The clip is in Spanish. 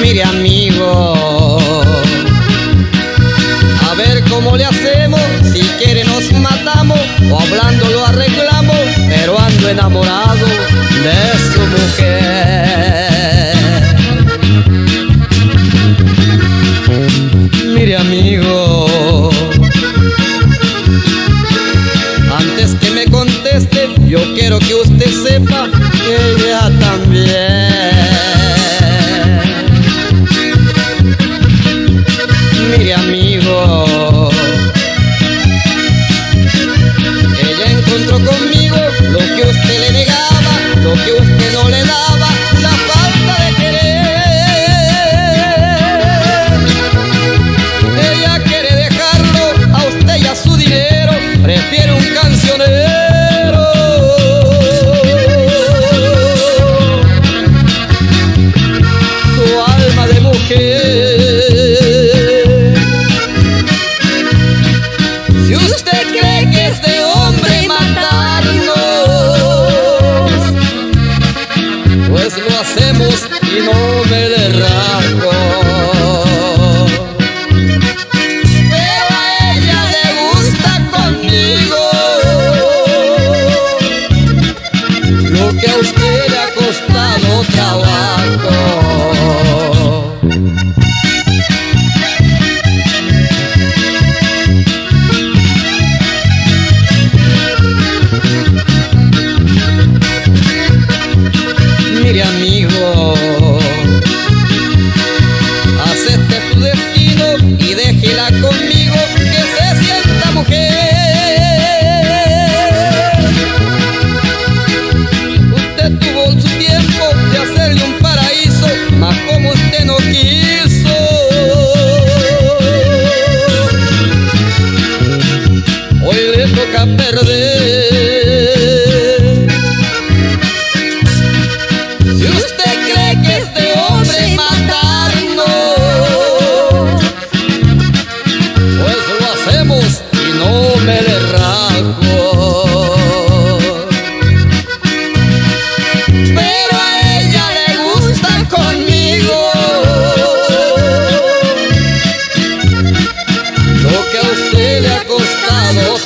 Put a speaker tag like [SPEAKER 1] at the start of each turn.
[SPEAKER 1] Mire amigo, a ver cómo le hacemos, si quiere nos matamos o hablándolo Yo quiero que usted sepa que a usted le ha costado trabajo. hizo. Hoy le toca perder. le ha costado